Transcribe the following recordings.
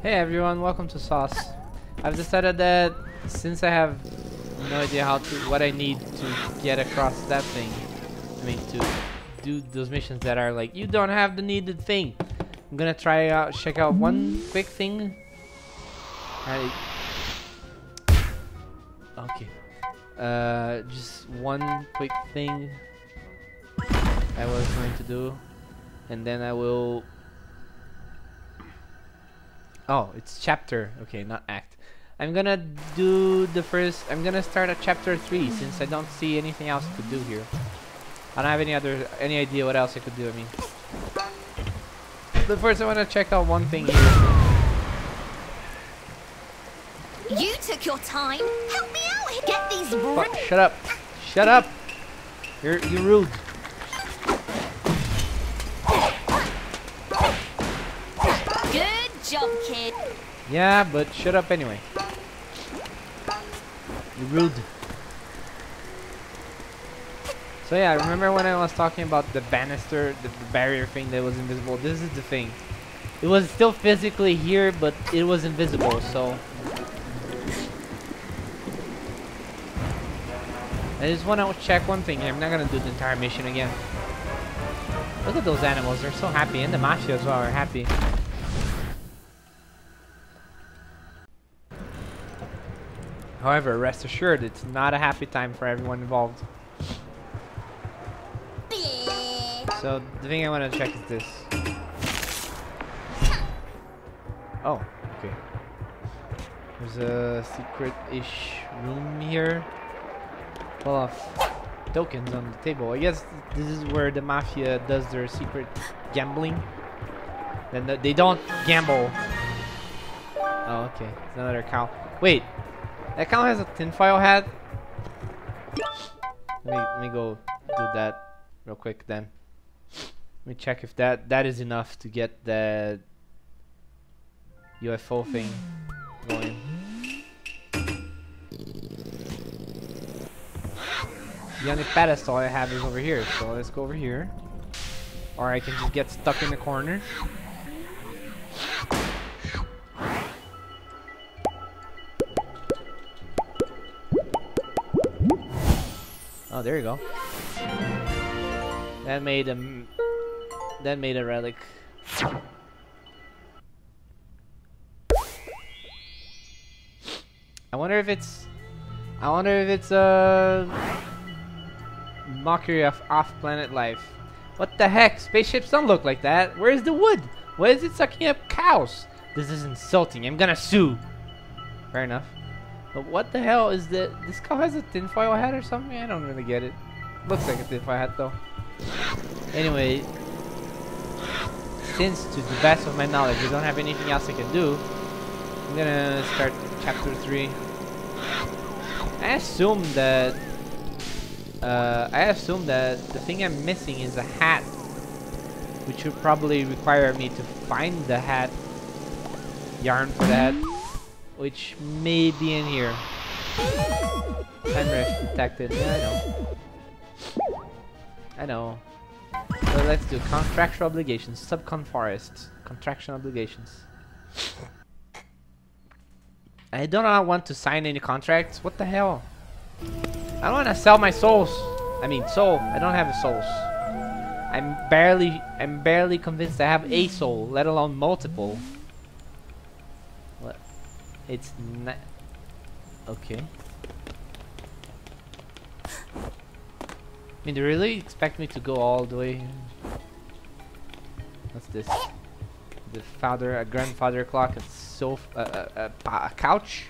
Hey everyone, welcome to Sauce. I've decided that since I have no idea how to, what I need to get across that thing, I mean to do those missions that are like, you don't have the needed thing. I'm gonna try out, check out one quick thing. I, okay. Uh, just one quick thing I was going to do, and then I will Oh, it's chapter. Okay, not act. I'm gonna do the first. I'm gonna start at chapter three since I don't see anything else to do here. I don't have any other any idea what else I could do. I mean, but first I wanna check out one thing here. You took your time. Help me out. Get these Fuck, shut up! Shut up! You're you're rude. Good job, kid. Yeah, but shut up anyway. You're rude. So yeah, remember when I was talking about the banister, the, the barrier thing that was invisible? This is the thing. It was still physically here, but it was invisible, so... I just want to check one thing. I'm not going to do the entire mission again. Look at those animals. They're so happy. And the mafia as well are happy. However, rest assured, it's not a happy time for everyone involved. So, the thing I want to check is this. Oh, okay. There's a secret-ish room here. Full of tokens on the table. I guess this is where the mafia does their secret gambling. Then they don't gamble. Oh, okay. It's another cow. Wait, that cow has a tinfoil hat. Let me let me go do that real quick then. Let me check if that that is enough to get that UFO thing going. The only pedestal I have is over here, so let's go over here. Or I can just get stuck in the corner. Oh, there you go. That made a that made a relic. I wonder if it's I wonder if it's a mockery of off-planet life. What the heck? Spaceships don't look like that. Where's the wood? Why is it sucking up cows? This is insulting. I'm gonna sue. Fair enough. But what the hell is that? This cow has a tinfoil hat or something? I don't really get it. Looks like a tinfoil hat though. Anyway, since to the best of my knowledge I don't have anything else I can do, I'm gonna start chapter 3. I assume that uh, I assume that the thing I'm missing is a hat, which would probably require me to find the hat yarn for that, which may be in here. Time rift detected. Yeah, I know. I know. So let's do contractual obligations. Subcon forest. Contraction obligations. I do not want to sign any contracts. What the hell? I don't want to sell my souls. I mean, soul. I don't have souls. I'm barely, I'm barely convinced I have a soul, let alone multiple. It's not. Okay. I mean, they really expect me to go all the way. What's this? The father, a grandfather clock, a sofa, a, a, a, couch,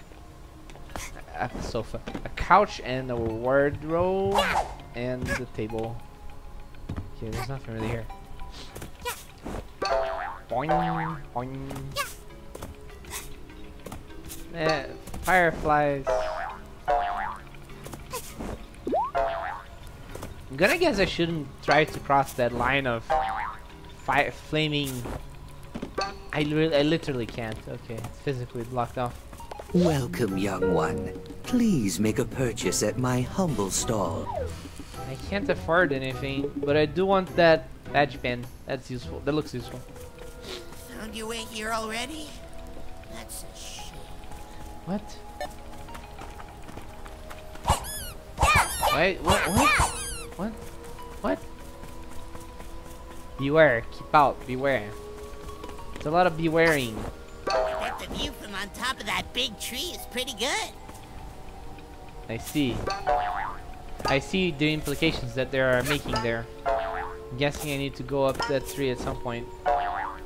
a, a sofa, a couch, and a wardrobe, and the table. Okay, there's nothing really here. Boing, boing. Eh, fireflies. I'm gonna guess I shouldn't try to cross that line of fi flaming. I, li I literally can't. Okay, it's physically blocked off. Welcome, young one. Please make a purchase at my humble stall. I can't afford anything, but I do want that badge pin. That's useful. That looks useful. Found your way here already? That's a shame. What? Wait, what? What? What? What? Beware. Keep out. Beware. It's a lot of bewaring. I bet the view from on top of that big tree is pretty good. I see. I see the implications that they are making there. I'm guessing I need to go up that tree at some point.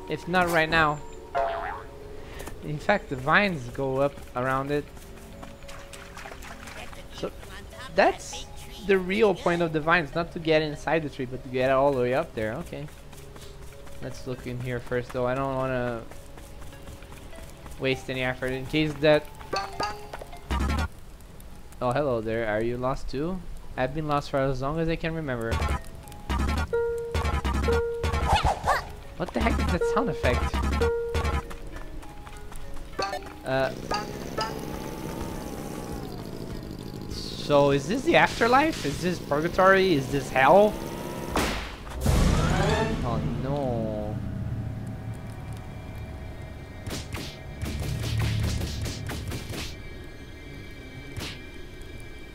If not right now. In fact, the vines go up around it. So, That's the real point of the vines, not to get inside the tree, but to get all the way up there. Okay. Let's look in here first, though. I don't want to waste any effort in case that. Oh, hello there. Are you lost too? I've been lost for as long as I can remember. What the heck is that sound effect? Uh. So is this the afterlife? Is this purgatory? Is this hell? Oh no.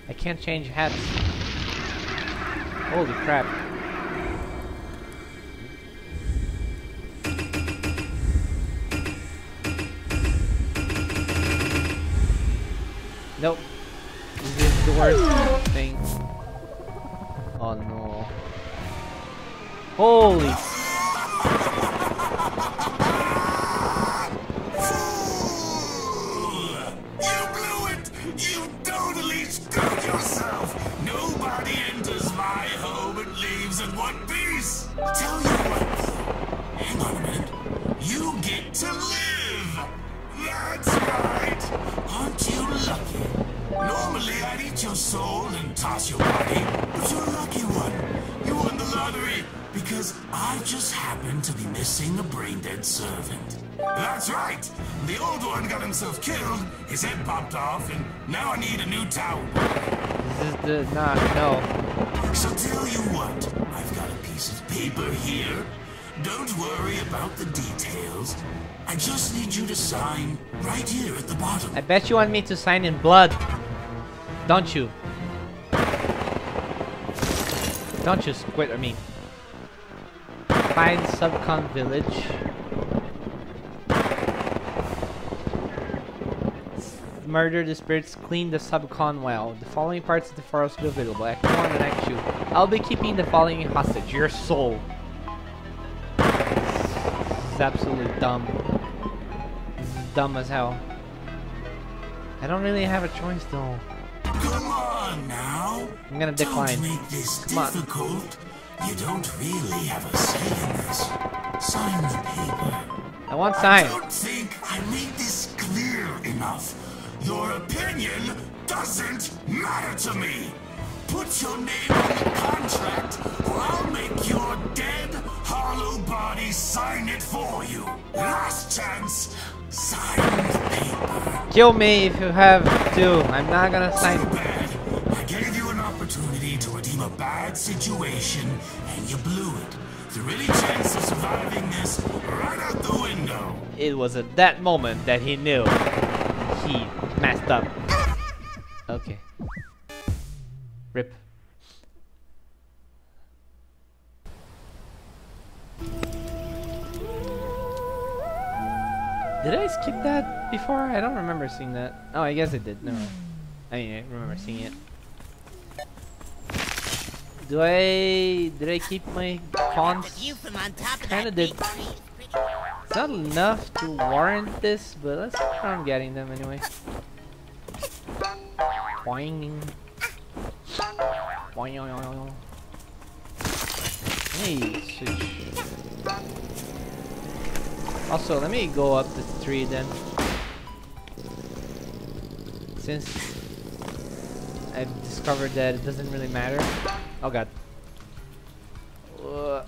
I can't change hats. Holy crap. Bet you want me to sign in blood. Don't you? Don't you squid I mean. Find Subcon village. Murder the spirits, clean the subcon well. The following parts of the forest will be available. 1 and Act 2. I'll be keeping the following hostage. Your soul. This is absolutely dumb. Dumb as hell. I don't really have a choice though. Come on now. I'm gonna decline. Don't make this Come on. difficult. You don't really have a say in this. Sign the paper. I want I sign. don't think I made this clear enough. Your opinion doesn't matter to me. Put your name on the contract, or I'll make your dead, hollow body sign it for you. Last chance. Sign the paper. Kill me if you have to. I'm not gonna sign. I gave you an opportunity to redeem a bad situation, and you blew it. The really chance of surviving this right out the window. It was at that moment that he knew he messed up. Okay. Rip. Did I skip that before? I don't remember seeing that. Oh, I guess I did. No. I mean, I remember seeing it. Do I... Did I keep my cons? Kinda did. It's not enough to warrant this, but let's try on getting them anyway. Boing. Boing. Hey, switch. Also, let me go up the tree then. Since I've discovered that it doesn't really matter. Oh god. Uh?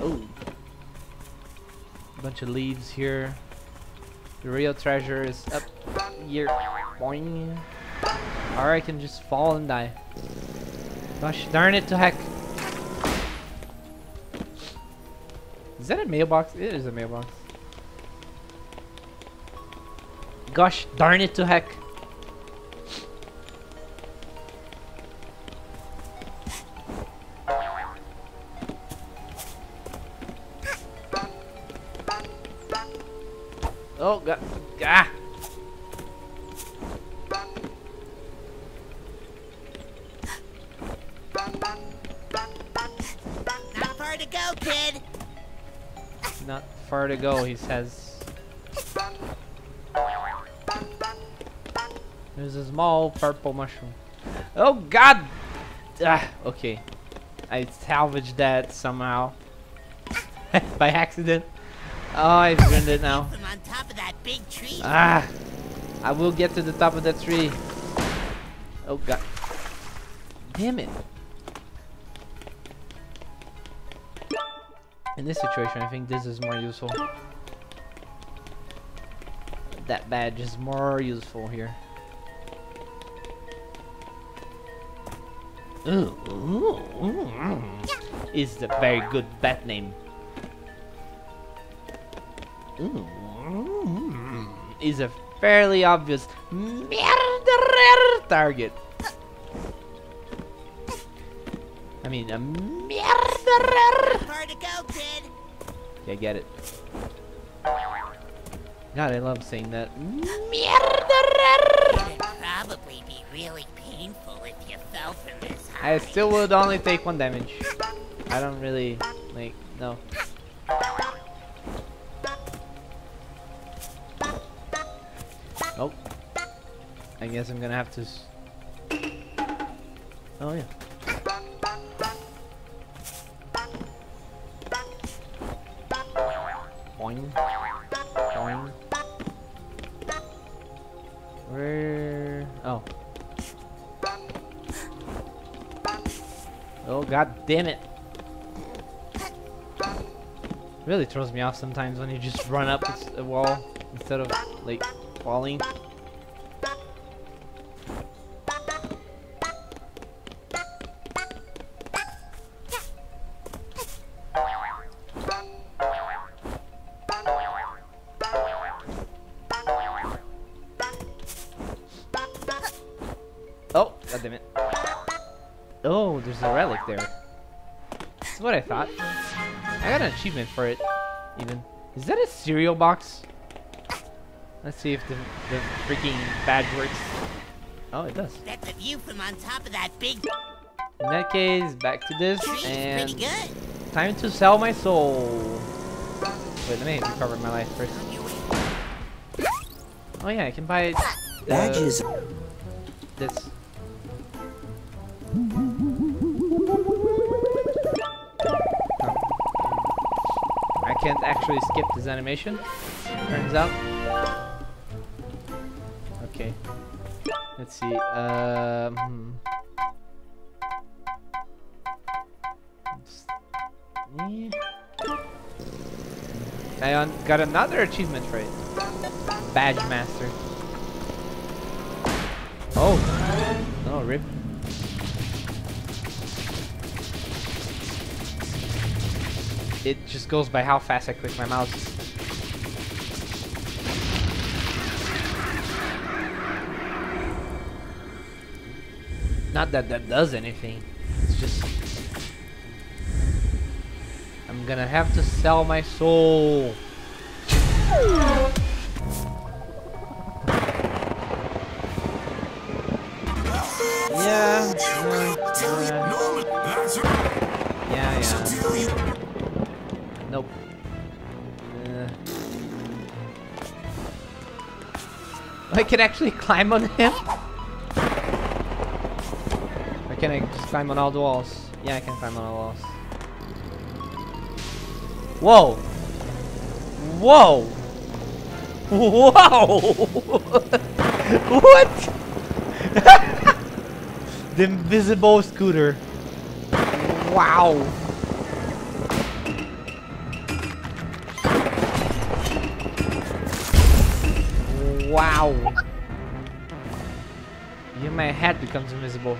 Oh. Bunch of leaves here. The real treasure is up here. Boing. Or I can just fall and die. Gosh darn it to heck. Is that a mailbox? It is a mailbox. Gosh darn it to heck. To go, he says. There's a small purple mushroom. Oh god! Ah, okay. I salvaged that somehow. By accident. Oh, I've ruined it now. On top of that big tree. Ah! I will get to the top of that tree. Oh god. Damn it. This situation, I think this is more useful. That badge is more useful here. Is a very good bat name. Is a fairly obvious target. I mean, a murderer. Far to go, kid. Yeah, get it. God, I love saying that. Murderer. It'd probably be really painful if you fell from this I still would only take one damage. I don't really like no. Nope. I guess I'm gonna have to. S oh yeah. God damn it. Really throws me off sometimes when you just run up a wall instead of like falling. Achievement for it, even. Is that a cereal box? Let's see if the, the freaking badge works. Oh, it does. That's a view from on top of that big In that case, back to this, tree. And pretty good. time to sell my soul. Wait, let me recover my life first. On. Oh yeah, I can buy uh, Badges this. Actually skip this animation, turns out. Okay. Let's see. Um, hmm. I got another achievement for it. Badge Master. Oh. Oh, rip. It just goes by how fast I click my mouse. Not that that does anything. It's just... I'm gonna have to sell my soul. I can actually climb on him? Or can I just climb on all the walls? Yeah, I can climb on all the walls. Whoa! Whoa! Whoa! what? the invisible scooter. Wow. Head becomes invisible.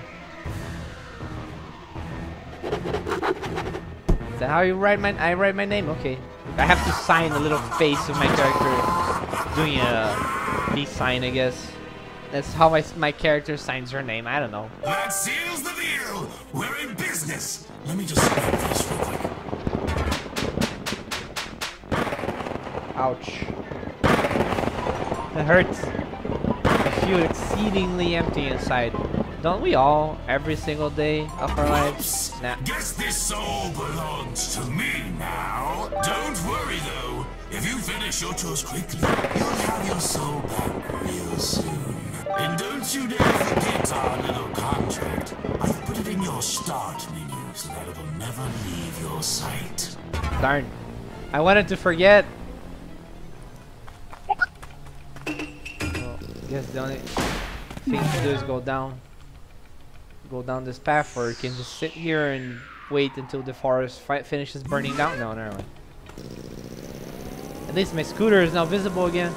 Is that how you write my I write my name? Okay. I have to sign a little face of my character doing a peace sign, I guess. That's how my my character signs her name. I don't know. That seals the deal. We're in business. Let me just snap this real quick. Ouch. That hurts. Feel exceedingly empty inside. Don't we all every single day of our lives? Nah. Guess this soul belongs to me now. Don't worry though. If you finish your chores quickly, you'll have your soul back real soon. And don't you dare forget our little contract. I've put it in your start menu so that it'll never leave your sight. Darn. I wanted to forget. Guess the only thing to do is go down. Go down this path, or you can just sit here and wait until the forest fi finishes burning down. No, never mind. At least my scooter is now visible again.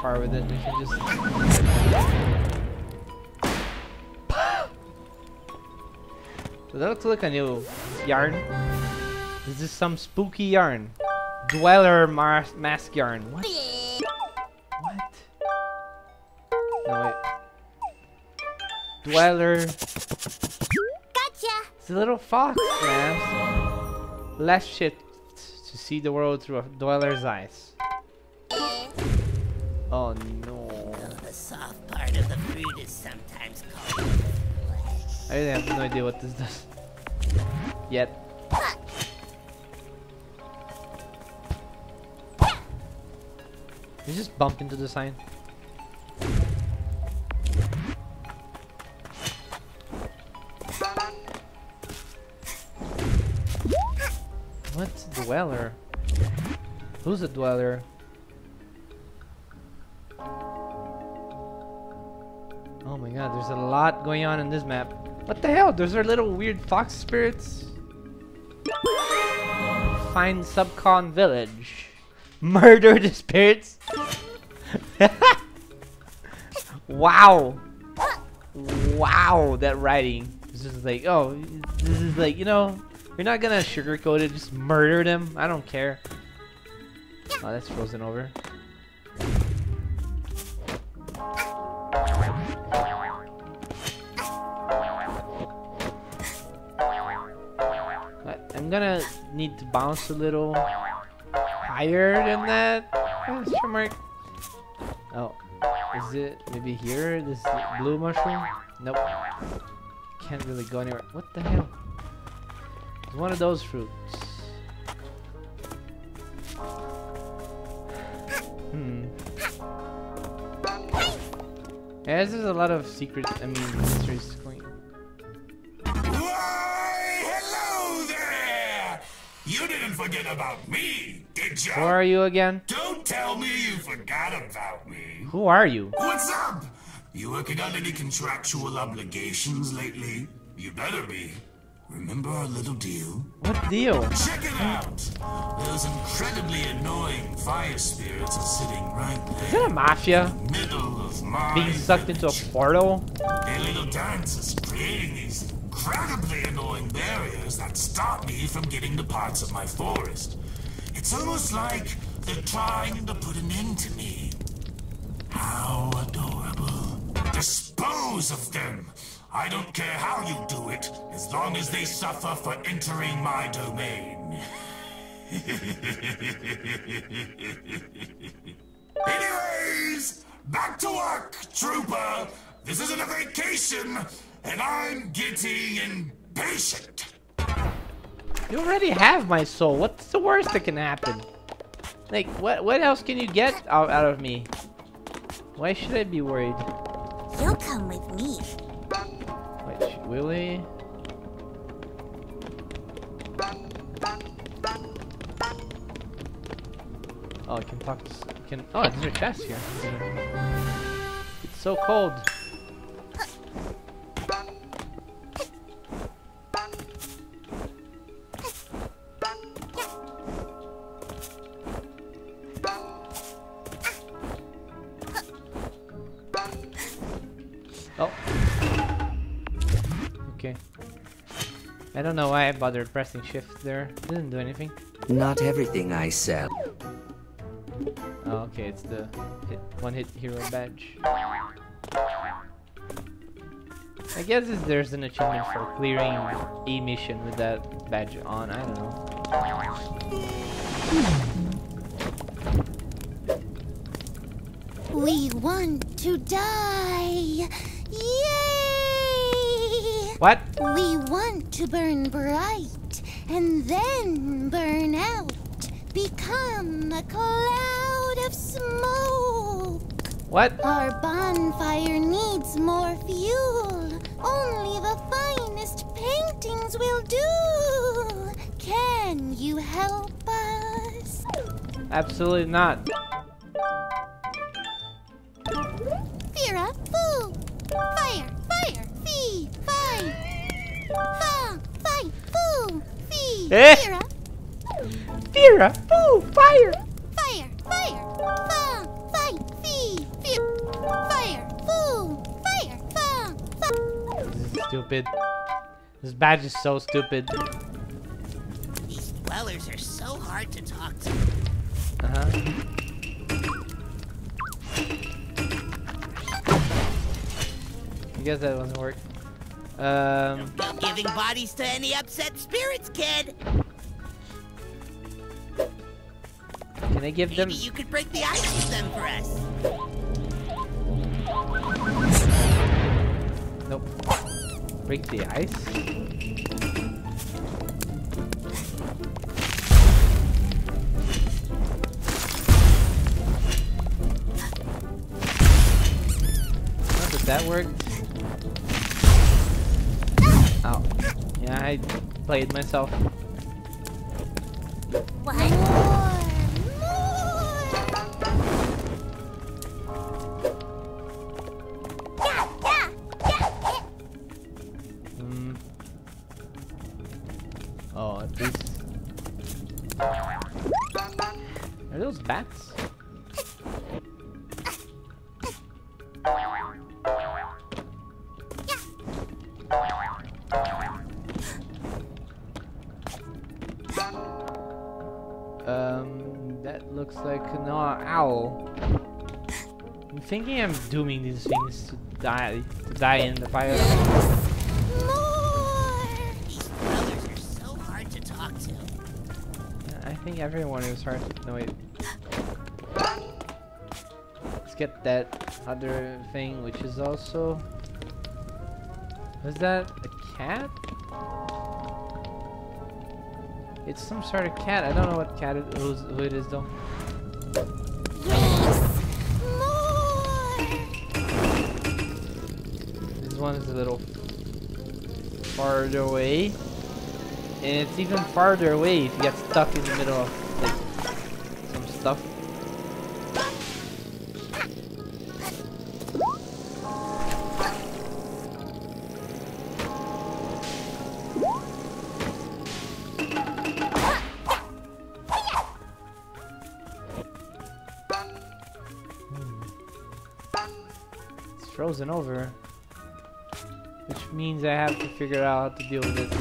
Far with it. We can just. So that looks like a new yarn. This is some spooky yarn. Dweller mas mask yarn. What? What? No wait. Dweller. Gotcha. It's a little fox, man. Less shit to see the world through a dweller's eyes. Oh no. The soft part of the fruit is sometimes called. I really have no idea what this does. Yet. You just bump into the sign. What's dweller? Who's a dweller? A lot going on in this map. What the hell? Those are little weird fox spirits. Find Subcon Village. Murder the spirits. wow. Wow, that writing. It's just like, oh, this is like, you know, you're not gonna sugarcoat it, just murder them. I don't care. Oh, that's frozen over. I'm gonna need to bounce a little higher than that. Question mark. Oh, is it maybe here? This blue mushroom? Nope. Can't really go anywhere. What the hell? It's one of those fruits. Hmm. This is a lot of secrets. I mean, mysteries going. Forget about me, did ya? Who are you again? Don't tell me you forgot about me. Who are you? What's up? You working on any contractual obligations lately? You better be. Remember our little deal? What deal? Check it out! Those incredibly annoying fire spirits are sitting right Is there. it a mafia Middle of my being sucked into a portal? Their little dance is creating these incredibly annoying barriers that stop me from getting to parts of my forest. It's almost like they're trying to put an end to me. How adorable. Dispose of them! I don't care how you do it, as long as they suffer for entering my domain. Anyways, back to work, trooper. This isn't a vacation, and I'm getting impatient. You already have my soul. What's the worst that can happen? Like, what what else can you get out, out of me? Why should I be worried? You'll come with me. Wait, will he? Oh, I can talk to... s- Can, oh, there's a chest here. It's so cold. I don't know why I bothered pressing shift there. Didn't do anything. Not everything I sell. Oh, okay, it's the hit, one hit hero badge. I guess it's- there's an achievement for clearing a mission with that badge on. I don't know. We want to die. Yay! What? We want to burn bright and then burn out. Become a cloud of smoke. What? Our bonfire needs more fuel. Only the finest paintings will do. Can you help us? Absolutely not. Fira, foo! Fire, fire, fire! Fa, fight, foo, fee! Eh? Fira, Fira! Boo! Fire! fire, fire! Fa, fight, fee, fear! Fire, foo! Fire, fa, fa! This is stupid. This badge is so stupid. These dwellers are so hard to talk to. Uh-huh. I guess that doesn't work. Um, No giving bodies to any upset spirits, kid. can I give them... Maybe you could break the ice with them for us. Nope. Break the ice? That work? Oh. Yeah, I played myself. What? More, more! Yeah, yeah, yeah! Hmm. Oh, at least. Are those bats? Thinking I'm dooming these things to die, to die in the fire. More! These dwellers are so hard to talk to. I think everyone is hard. To no wait. Let's get that other thing, which is also. Was that a cat? It's some sort of cat. I don't know what cat it, who's, who it is though. This one is a little farther away. And it's even farther away if you get stuck in the middle of like some stuff. It's frozen over. Means I have to figure out how to deal with it.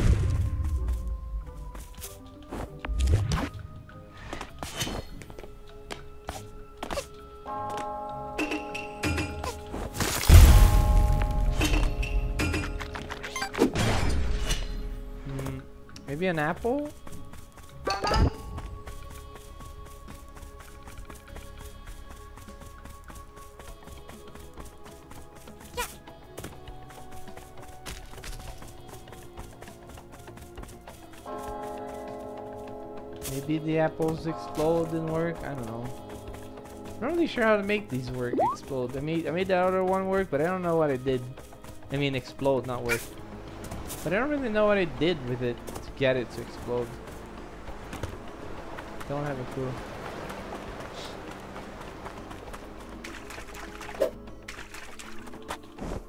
Hmm, maybe an apple? Maybe the apples explode didn't work. I don't know. I'm not really sure how to make these work explode. I made I made the other one work, but I don't know what I did. I mean explode, not work. But I don't really know what I did with it to get it to explode. Don't have a clue.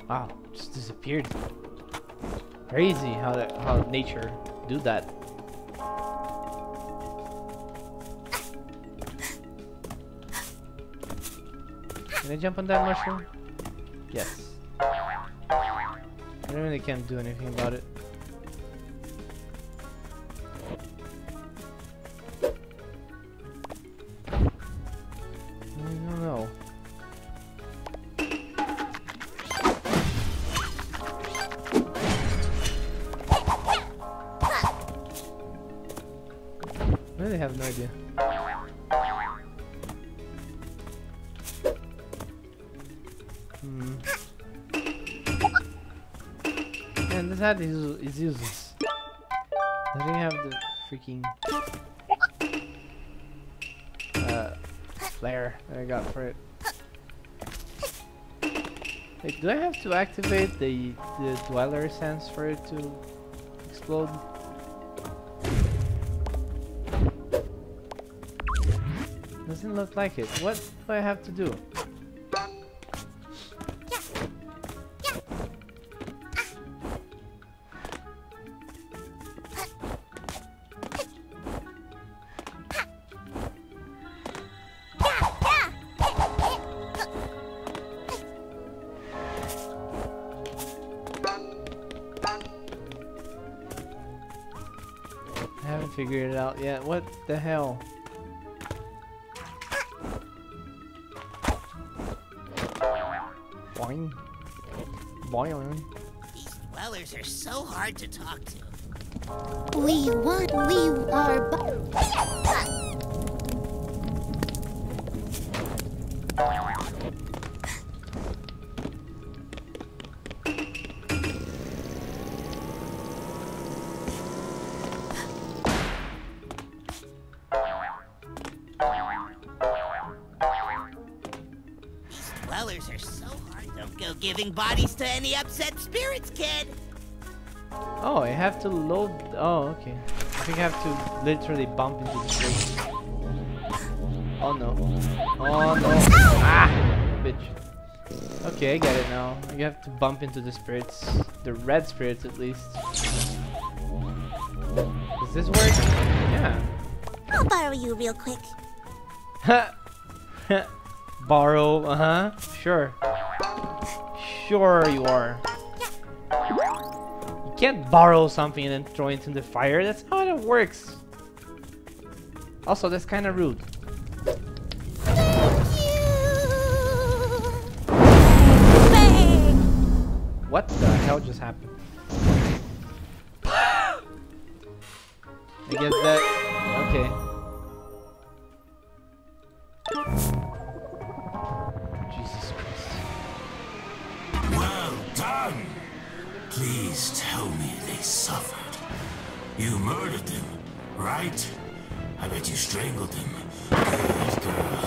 Wow, just disappeared. Crazy how that how nature do that. Can I jump on that mushroom? Yes. I really can't do anything about it. To activate the the dweller sense for it to explode? Doesn't look like it. What do I have to do? Figured it out yet. What the hell? Boing. Boing. These dwellers are so hard to talk to. We want, we are. Bodies to any upset spirits, kid. Oh, I have to load. Oh, okay. I think I have to literally bump into the bridge. Oh no. Oh no. Ah! Bitch. Okay, I get it now. You have to bump into the spirits. The red spirits, at least. Does this work? Yeah. I'll borrow you real quick. Borrow, uh huh. Sure. Sure, you are. You can't borrow something and then throw it in the fire. That's how it works. Also, that's kind of rude. What the hell just happened? I guess that. Okay. Suffered. You murdered them, right? I bet you strangled them. Good girl.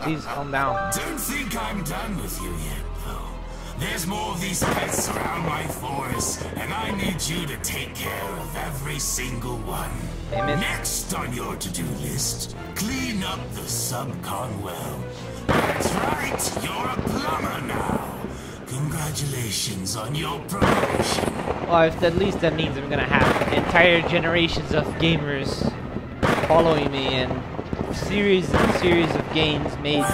Please calm down. Don't think I'm done with you yet, though. There's more of these pests around my forest, and I need you to take care of every single one. Amen. Next on your to-do list, clean up the subcon well. That's right, you're a plumber now. Congratulations on your promotion. Well, if at least that means I'm gonna have entire generations of gamers following me and series and series of games made.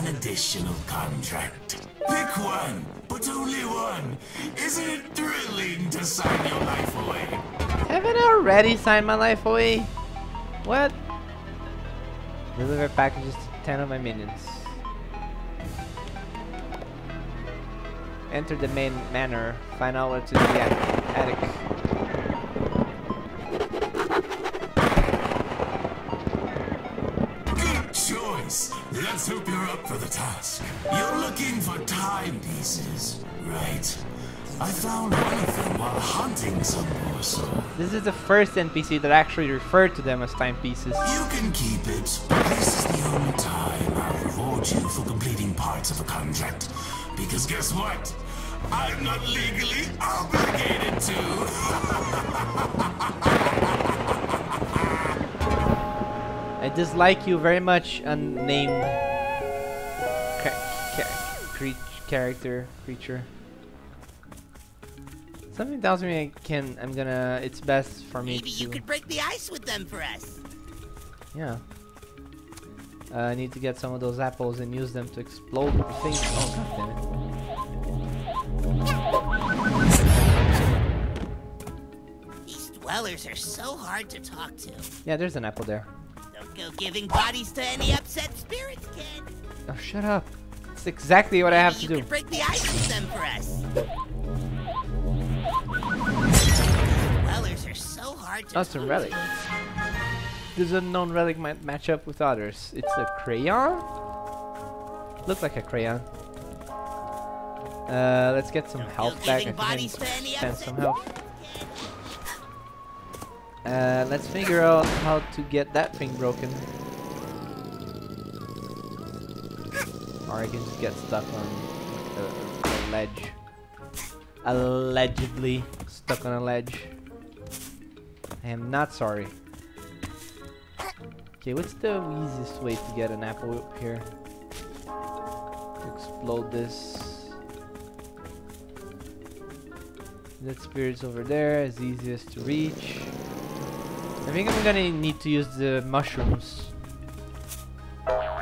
An additional contract. Pick one, but only one. Isn't it thrilling to sign your life away? Haven't I already signed my life away? What? Deliver packages to 10 of my minions. enter the main manor, find out what's in the attic. Up for the task. You're looking for timepieces, right? I found one of them while hunting some morsel. This is the first NPC that actually referred to them as timepieces. You can keep it, but this is the only time I'll reward you for completing parts of a contract. Because guess what? I'm not legally obligated to. I dislike you very much, unnamed ca- cre- character creature. Something tells me I can. I'm gonna. It's best for me Maybe to. you could break the ice with them for us. Yeah. Uh, I need to get some of those apples and use them to explode the thing. Oh god damn it. These dwellers are so hard to talk to. Yeah, there's an apple there. Don't go giving bodies to any upset spirits, kid. Oh, shut up. It's exactly what I have to you do. could break the ice with them for us. Dwellers are so hard to That's a relic. to. This unknown relic might match up with others. It's a crayon? Looks like a crayon. Uh, let's get some health back. I giving think I bodies to any spent upset some health. Uh, let's figure out how to get that thing broken. Or I can just get stuck on a, a ledge. Allegedly stuck on a ledge. I am not sorry. Okay, what's the easiest way to get an apple up here? Explode this. That spirit's over there, is easiest to reach. I think I'm gonna need to use the mushrooms.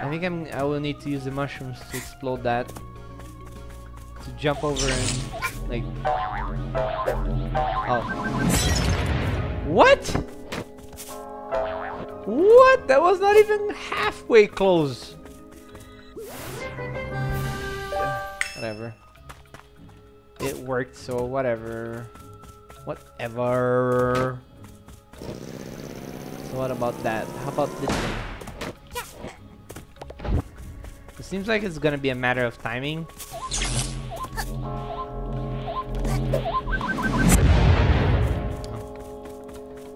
I think I'm I will need to use the mushrooms to explode that. To jump over and like Oh. What? What? That was not even halfway close. Whatever. It worked, so whatever. Whatever. So what about that? How about this thing? Seems like it's gonna be a matter of timing.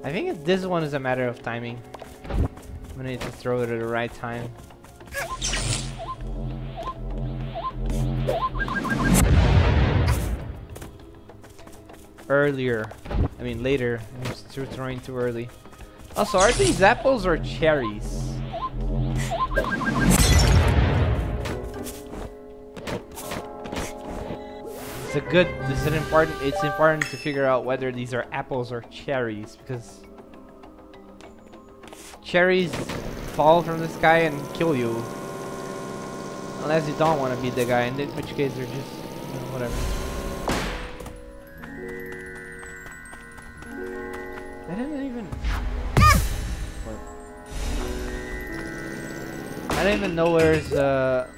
I think this one is a matter of timing. I'm gonna need to throw it at the right time. Earlier. I mean later. I'm just throwing too early. Also, are these apples or cherries? It's a good. Is an important. It's important to figure out whether these are apples or cherries because cherries fall from the sky and kill you, unless you don't want to be the guy, in which case they're just you know, whatever. I didn't even. I don't even know where's uh,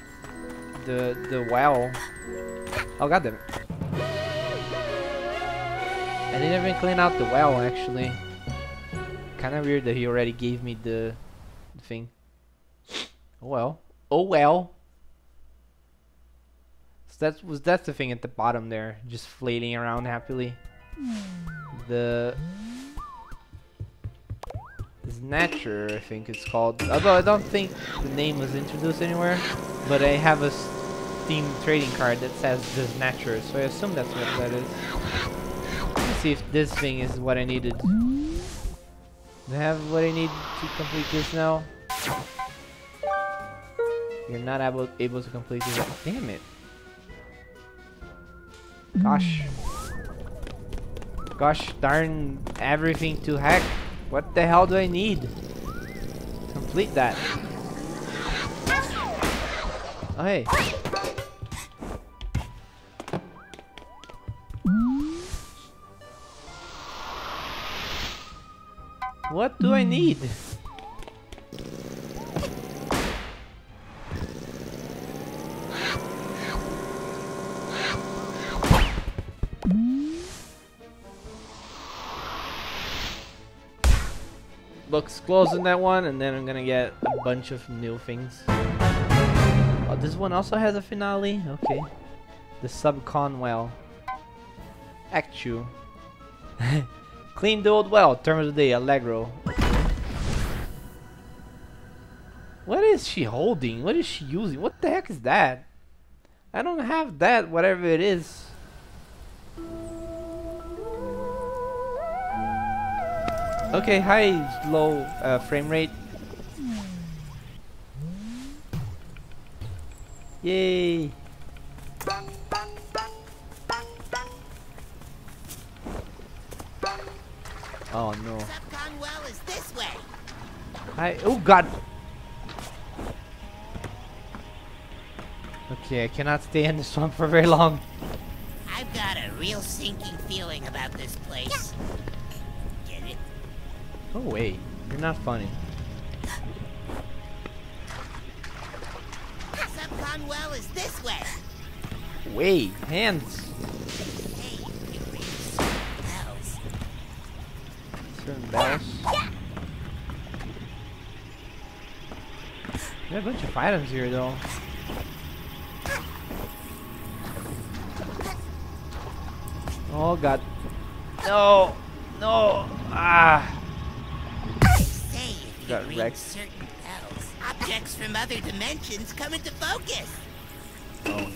the the well. Oh god damn it. I didn't even clean out the well actually. Kinda weird that he already gave me the, thing. Oh well. Oh well. So that was that's the thing at the bottom there, just flailing around happily. The Snatcher, I think it's called. Although I don't think the name was introduced anywhere, but I have a Steam trading card that says the Snatcher, so I assume that's what that is. See if this thing is what I needed. Do I have what I need to complete this now? You're not able able to complete this. Damn it. Gosh. Gosh darn everything to hack. What the hell do I need? Complete that. Oh, hey. What do I need? Looks close in that one, and then I'm gonna get a bunch of new things. Oh, this one also has a finale? Okay. The Subcon Well. two. Clean the old well. Term of the day. Allegro. What is she holding? What is she using? What the heck is that? I don't have that, whatever it is. Okay, hi, low uh, frame rate. Yay! Oh no. Subcon well is this way. Hi. Oh god. Okay, I cannot stay in the swamp for very long. I've got a real sinking feeling about this place. Get it? Oh wait, you're not funny. Subcon well is this way. Wait, hands. Certain bells. There are a bunch of items here though. Oh god. No! No! Ah! They say if you Got ring wrecked. certain bells, objects from other dimensions come into focus. Oh.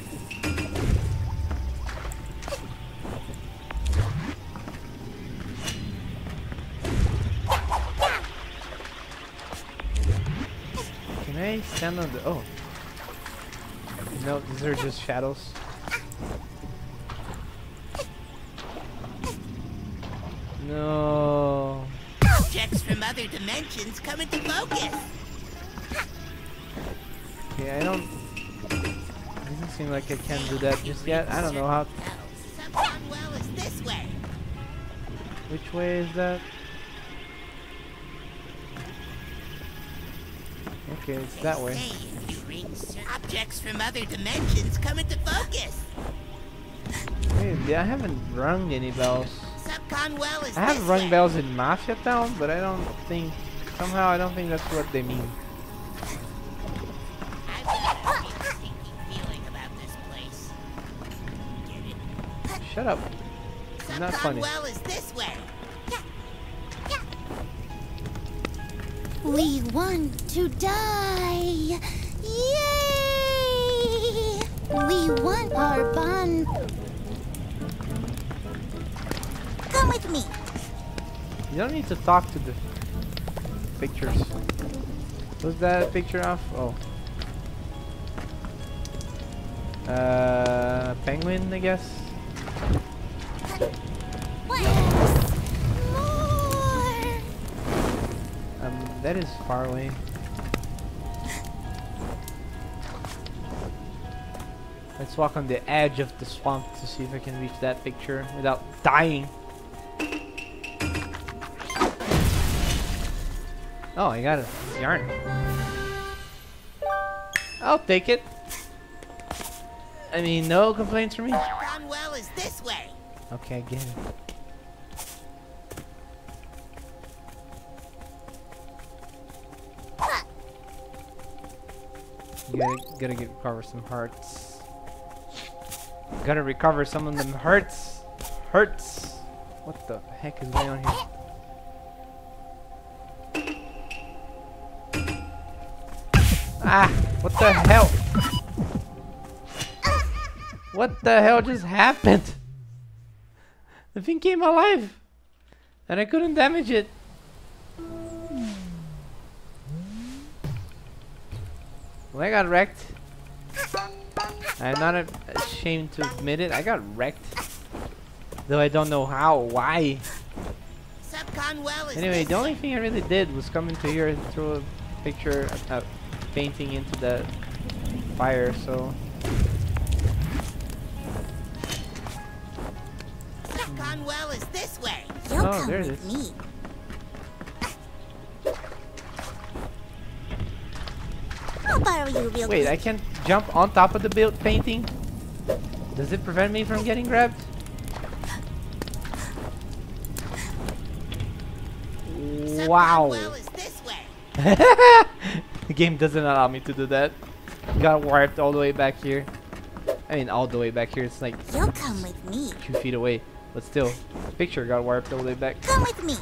Stand on the... Oh. No, these are just shadows. No. Objects from other dimensions come into focus. Okay, I don't... It Doesn't seem like I can do that just yet. I don't know how... Subcon well is this way. Which way is that? Okay, it's that way. say you ring objects from other dimensions come into focus. Wait, I haven't rung any bells. I have rung way. bells in Mafia Town, but I don't think... Somehow I don't think that's what they mean. I've got a feeling about this place. Get it? Shut up. It's not funny. We want to die! Yay! We want our bun. Come with me! You don't need to talk to the pictures. Was that picture of? Oh. Uh, penguin, I guess. That is far away. Let's walk on the edge of the swamp to see if I can reach that picture without dying. Oh, I got a yarn. I'll take it. I mean, no complaints from me. Subcon well is this way. Okay, I get it. Gotta, gotta get, recover some hearts. Gotta recover some of them hearts. Hurts. What the heck is going on here? Ah! What the hell? What the hell just happened? The thing came alive. And I couldn't damage it. Well, I got wrecked. I'm not ashamed to admit it. I got wrecked. Though I don't know how, why. Subcon well is Anyway, the only thing I really did was come into here and throw a picture, a painting into the fire, so... Subcon well is this way. You'll Oh, come there it with me. I'll borrow you real Wait. I can jump on top of the build painting? Does it prevent me from getting grabbed? Wow. Well this way. the game doesn't allow me to do that. Got warped all the way back here. I mean, all the way back here. It's like You'll come with me. two feet away. But still, picture got warped all the way back. Come with me.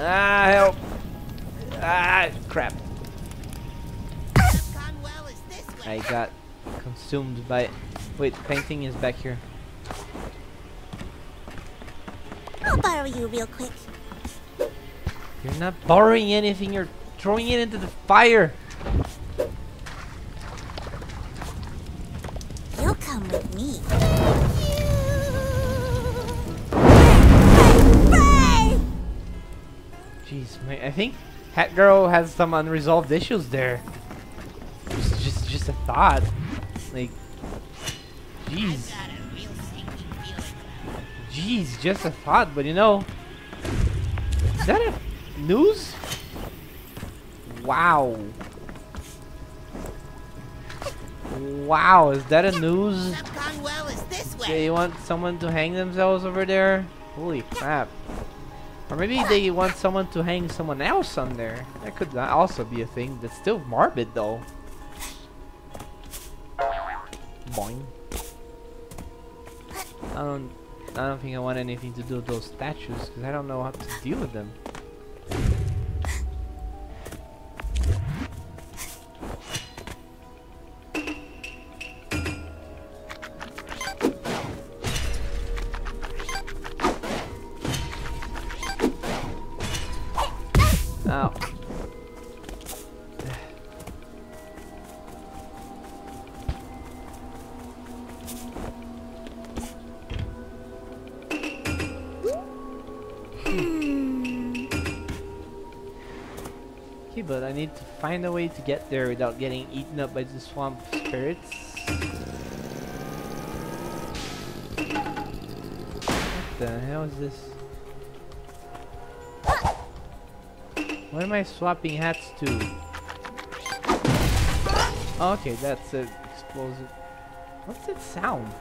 Ah, help! Ah, crap. Conwell is this way. I got consumed by... Wait, painting is back here. I'll borrow you real quick. You're not borrowing anything, you're throwing it into the fire! Hat Girl has some unresolved issues there. Just, just, just a thought. Like, jeez, Got a real sinking feeling about it. jeez, just a thought. But you know, is that a news? Wow. Wow, is that a news? Subcon well is this way. They want someone to hang themselves over there? Holy crap. Or maybe they want someone to hang someone else on there. That could also be a thing. That's still morbid though. Boing. I don't I don't think I want anything to do with those statues because I don't know how to deal with them. Okay, but I need to find a way to get there without getting eaten up by the swamp spirits. What the hell is this? What am I swapping hats to? Okay, that's an explosive. What's that sound?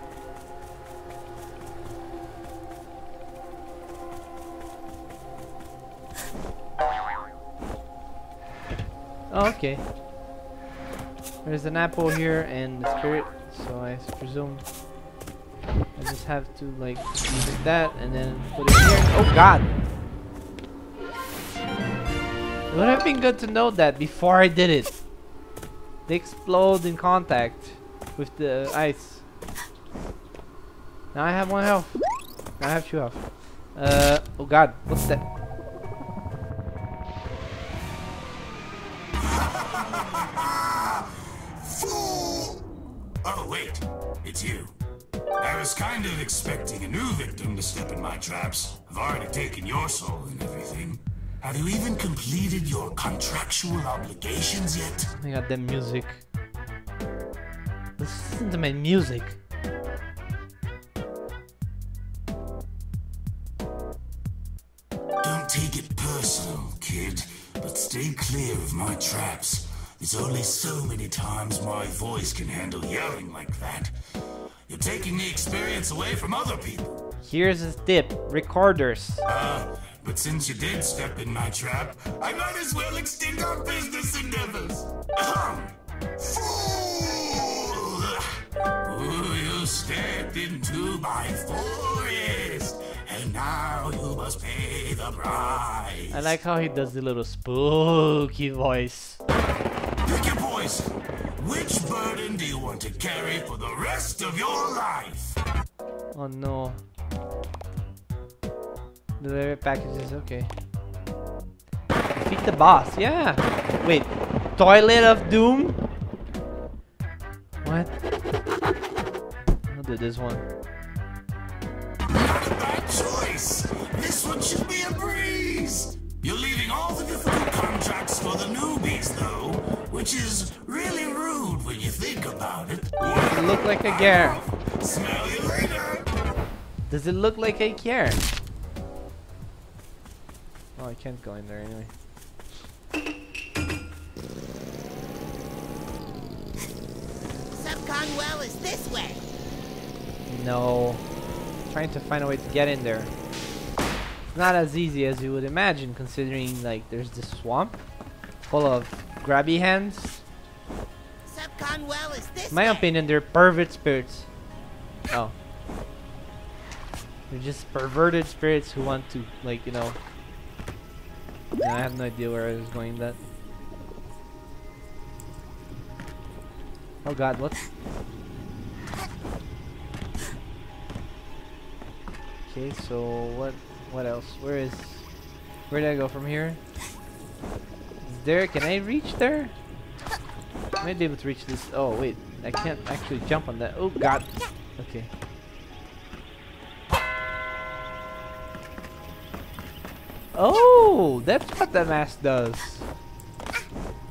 Okay. There's an apple here and the spirit, so I presume I just have to like use that and then put it here. Oh god! It would have been good to know that before I did it. They explode in contact with the ice. Now I have one health. Now I have two health. Uh, oh god, what's that? Expecting a new victim to step in my traps. I've already taken your soul and everything. Have you even completed your contractual obligations yet? I got that music. Listen to my music. Don't take it personal, kid, but stay clear of my traps. There's only so many times my voice can handle yelling like that. You're taking the experience away from other people. Here's a tip. Recorders. Uh, but since you did step in my trap, I might as well extend our business endeavors. Ahem. Fool! Ooh, you stepped into my forest, and now you must pay the price. I like how he does the little spooky voice. Pick your poison. Which burden do you want to carry for the rest of your life? Oh no. Delivery packages, okay. Defeat the boss, yeah! Wait, Toilet of Doom? What? I'll do this one. Not a bad choice. This one should be a breeze. You're leaving all the difficult contracts for the newbies, though, which is really rude when you think about it. Does it look like a Gare? Smell you later. Does it look like a care? Oh, I can't go in there anyway. Subcon well is this way. No. trying to find a way to get in there. It's not as easy as you would imagine, considering like there's this swamp full of grabby hands. Well is this In my way. opinion, they're pervert spirits. Oh. They're just perverted spirits who want to, like, you know. Yeah, I have no idea where I was going that. Oh god, what's... Okay, so what what else? Where is... Where did I go from here? There... Can I reach there? I might be able to reach this. Oh, wait. I can't actually jump on that. Oh, God. Okay. Oh, that's what the mask does.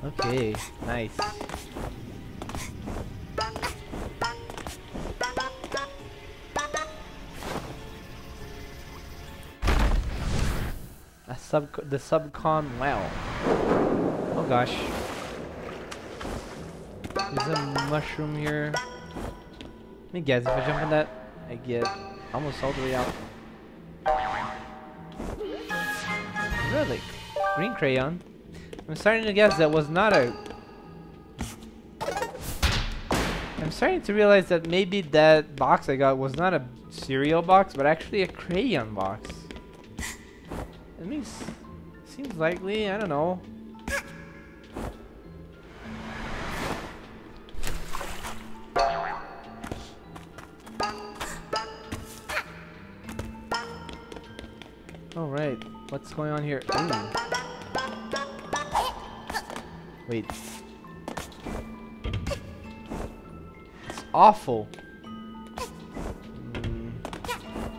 Okay, nice. A sub the subcon well. Gosh. There's a mushroom here. Let me guess, if I jump on that, I get almost all the way out. Relic. Green crayon. I'm starting to guess that was not a... I'm starting to realize that maybe that box I got was not a cereal box, but actually a crayon box. It makes... Seems likely, I don't know. Going on here? Ooh. Wait. It's awful. Mm,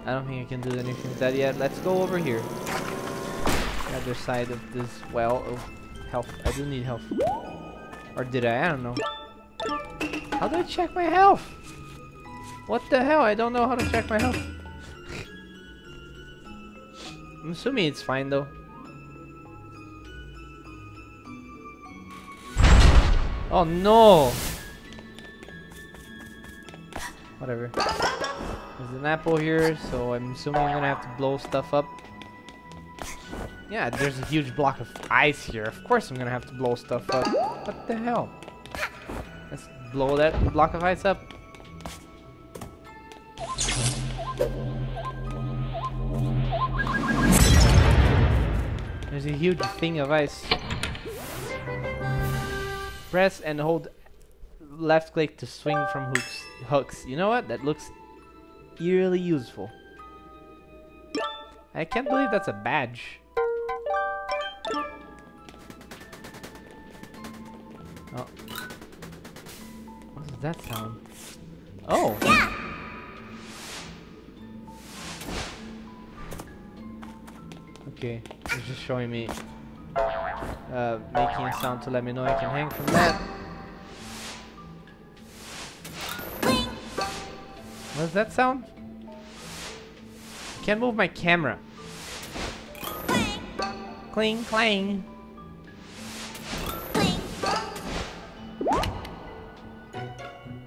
I don't think I can do anything with that yet. Let's go over here. The other side of this well of health. I do need health. Or did I? I don't know. How do I check my health? What the hell? I don't know how to check my health. I'm assuming it's fine though. Oh no! Whatever. There's an apple here, so I'm assuming I'm gonna have to blow stuff up. Yeah, there's a huge block of ice here. Of course I'm gonna have to blow stuff up. What the hell? Let's blow that block of ice up. There's a huge thing of ice. Press and hold left click to swing from hooks. Hooks. You know what? That looks eerily useful. I can't believe that's a badge. Oh. What does that sound? Oh! Okay, it's just showing me uh, making a sound to let me know I can hang from that. What's that sound? I can't move my camera. Cling, clang.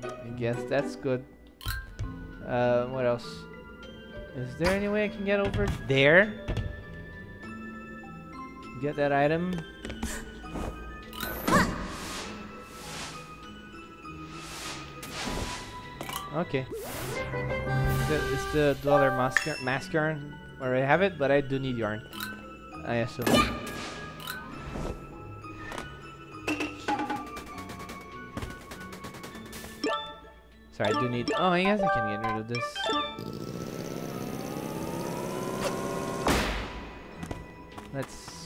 I guess that's good. Uh, what else? Is there any way I can get over there? Get that item. Okay. It's the, other mask, mask yarn where I have it, but I do need yarn. I assume. Sorry, I do need. Oh, I guess I can get rid of this. Let's.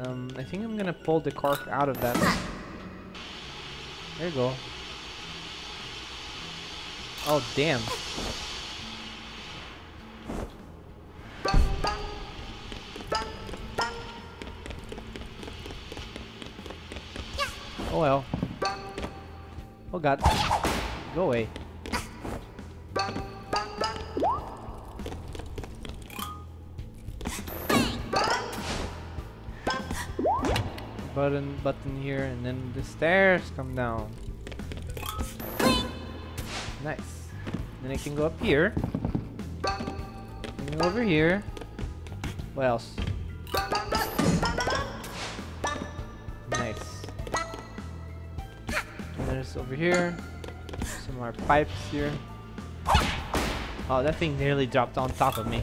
Um, I think I'm gonna pull the cork out of that. There you go. Oh, damn. Oh well. Oh god. Go away. Button, button here, and then the stairs come down. Nice. Then I can go up here. Something over here. What else? Nice. And there's over here. Some more pipes here. Oh, that thing nearly dropped on top of me.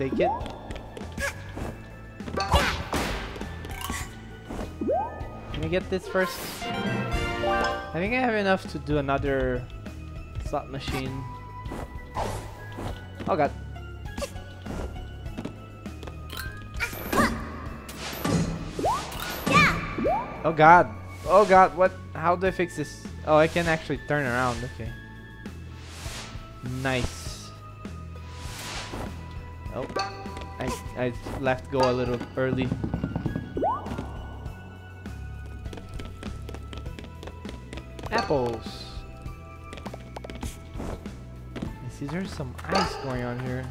Take it. Can we get this first? I think I have enough to do another slot machine. Oh god. Oh god. Oh god, what? How do I fix this? Oh, I can actually turn around. Okay. Nice. Oh. I, I left go a little early. Apples. I see there's some ice going on here.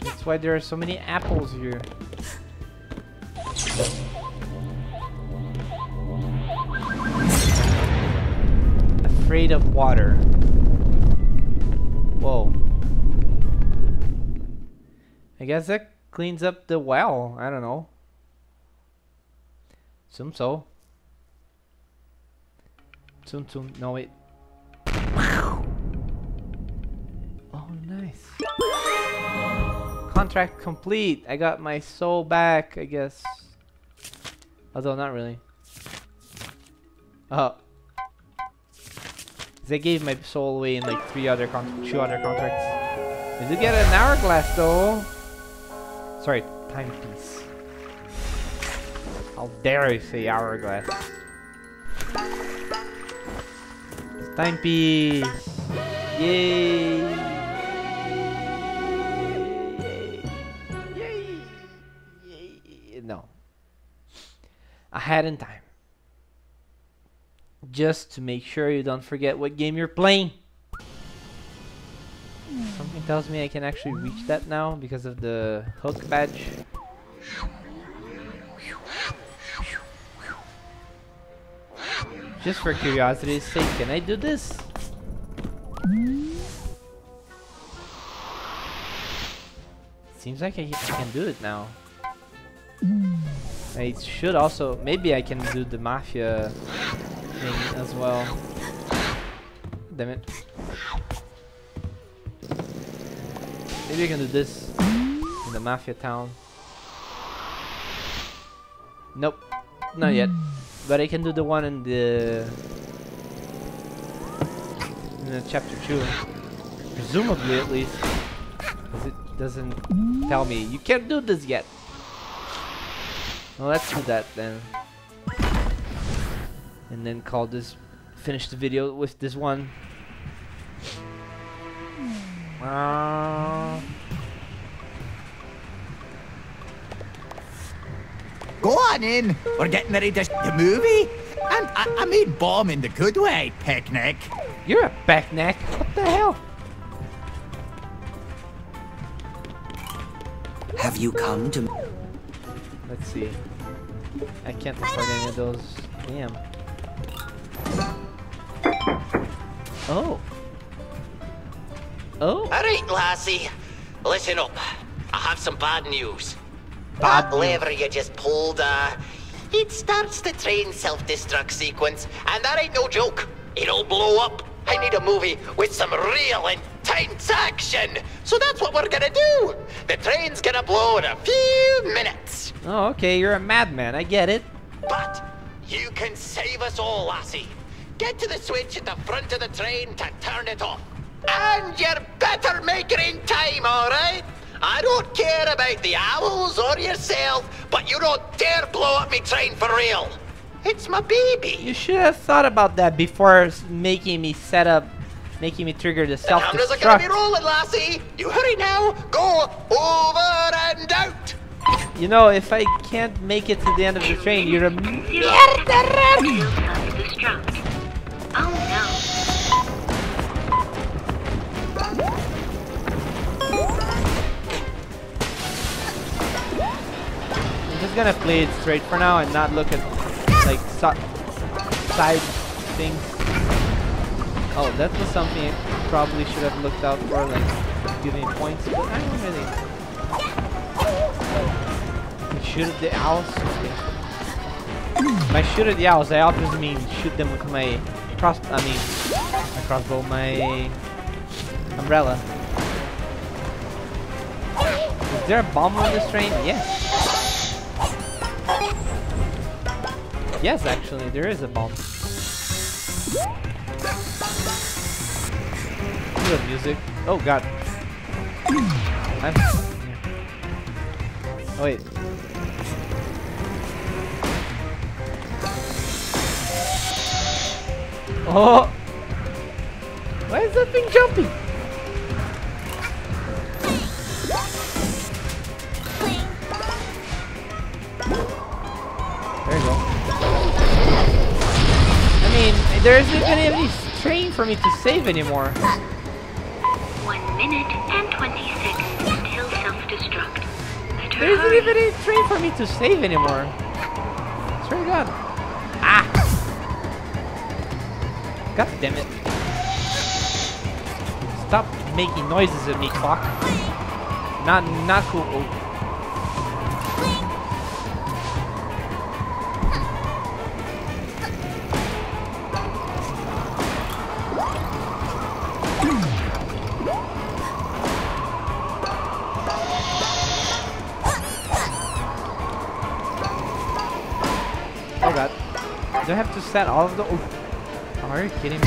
That's why there are so many apples here. Afraid of water. I guess that cleans up the well. I don't know. Assume so. Soon, soon. No, wait. Oh, nice. Contract complete. I got my soul back, I guess. Although, not really. Oh. They gave my soul away in like three other con two other contracts. Did you get an hourglass though? Sorry, timepiece. How dare I say hourglass? Timepiece! Yay! Yay! Yay! No. Ahead in time. Just to make sure you don't forget what game you're playing. Hmm. Tells me I can actually reach that now because of the hook badge. Just for curiosity's sake, can I do this? Seems like I, I can do it now. I should also, maybe I can do the mafia thing as well. Damn it. Maybe I can do this in the mafia town. Nope, not yet. But I can do the one in the in the chapter two, presumably at least, because it doesn't tell me you can't do this yet. Well, let's do that then, and then call this finish the video with this one. Uh, Go on in. We're getting ready to the movie. And I, I mean bomb in the good way, picnic. you're a backneck. What the hell? Have you come to Let's see. I can't afford any of those. Damn. Oh. Oh. Alright, lassie. Listen up. I have some bad news. Bad that lever you just pulled, uh, it starts the train self-destruct sequence, and that ain't no joke. It'll blow up. I need a movie with some real intense action. So that's what we're gonna do. The train's gonna blow in a few minutes. Oh, okay. You're a madman. I get it. But you can save us all, lassie. Get to the switch at the front of the train to turn it off. And you're better make it in time, alright? I don't care about the owls or yourself, but you don't dare blow up me train for real. It's my baby. You should have thought about that before making me set up, making me trigger the self-destruct. The Cameras are gonna be self-destruct. rolling, lassie. You hurry now. Go over and out. You know, if I can't make it to the end of the train, you're a murderer. Self-destruct. Oh no. Gonna play it straight for now and not look at like si side things. Oh, that was something I probably should have looked out for, like giving points, but I don't really. Shoot at the owls. Okay. Shoot at the owls, I obviously mean shoot them with my cross. I mean, my crossbow, my umbrella. Is there a bomb on this train? Yes. Yes, actually, there is a bomb. Good music. Oh god. I'm Oh, wait. Oh! Why is that thing jumping? There isn't any train for me to save anymore. One minute and 20 seconds until self-destruct. There isn't even any train for me to save anymore. Swear to God. Ah! God damn it. Stop making noises at me, clock. Not, not cool. Set all of the... Oh. Are you kidding me?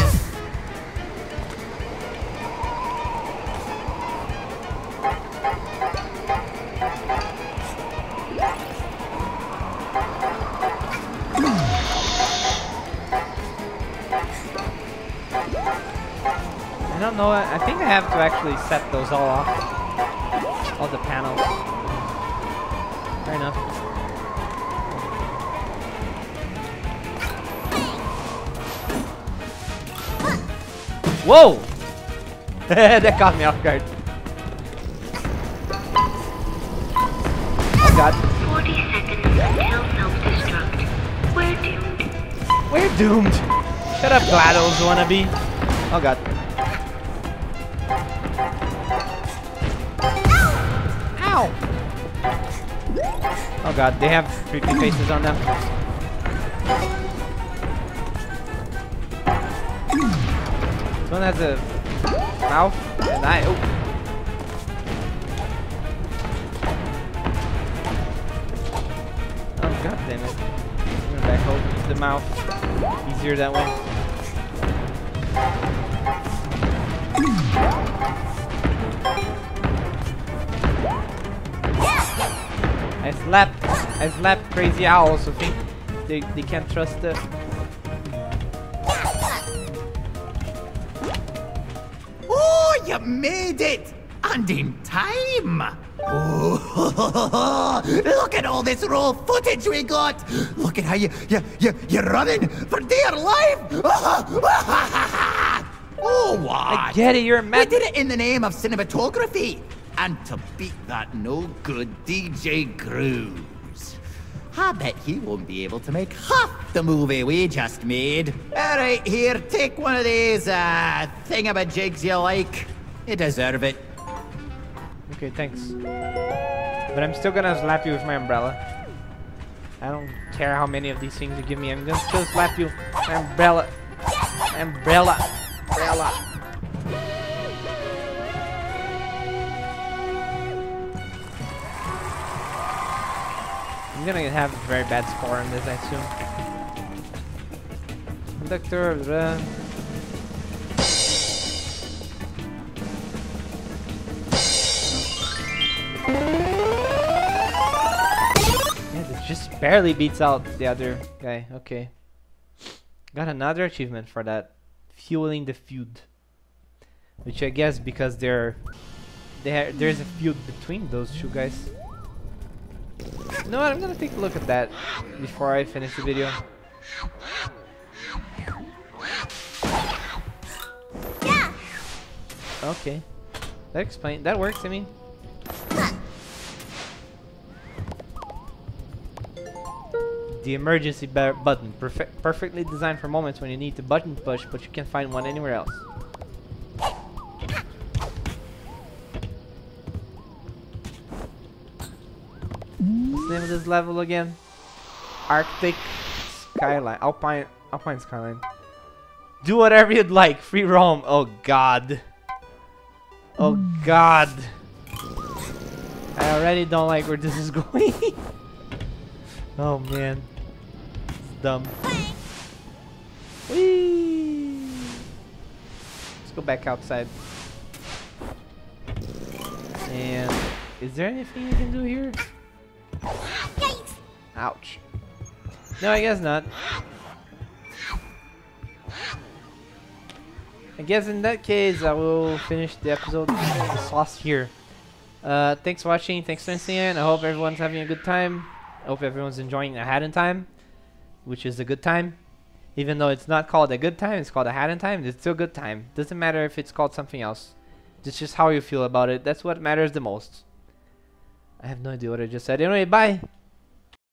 I don't know. I think I have to actually set those all off. Whoa! that caught me off guard. Oh god. 40 seconds until self-destruct. We're doomed. We're doomed. Shut up, GLaDOS wannabe. Oh god. Ow! Oh god, they have creepy faces on them. One has a mouth and eye. Oh. God damn it. I'm gonna back over the mouth. Easier that way. I slapped I slapped crazy owls who think they, they can't trust the it! And in time! Oh, look at all this raw footage we got! Look at how you, you, you, you're running for dear life! oh, what? I get it, you're a We did it in the name of cinematography! And to beat that no good DJ Grooves. I bet he won't be able to make half the movie we just made. Alright, here, take one of these, uh, thingamajigs you like. You deserve it. Okay, thanks. But I'm still gonna slap you with my umbrella. I don't care how many of these things you give me, I'm gonna still slap you. Umbrella. Umbrella. Umbrella. I'm gonna have a very bad score on this, I assume. Conductor, barely beats out the other guy. Okay. Got another achievement for that. Fueling the feud. Which I guess because they're there there's a feud between those two guys. You know what, I'm gonna take a look at that before I finish the video. Yeah. Okay. That explains. that works, I mean. The emergency button, perfect, perfectly designed for moments when you need to button push, but you can't find one anywhere else. Name of this level again? Arctic Skyline, Alpine, Alpine Skyline. Do whatever you'd like, free roam. Oh God. Oh God. I already don't like where this is going. oh man. Dumb. Whee! Let's go back outside. And is there anything you can do here? Ouch. No, I guess not. I guess in that case, I will finish the episode lost here. Uh, thanks for watching. Thanks for listening. I hope everyone's having a good time. I hope everyone's enjoying hat in time, which is a good time. Even though it's not called a good time, it's called a hat in time. It's still a good time. Doesn't matter if it's called something else. It's just how you feel about it. That's what matters the most. I have no idea what I just said. Anyway, bye.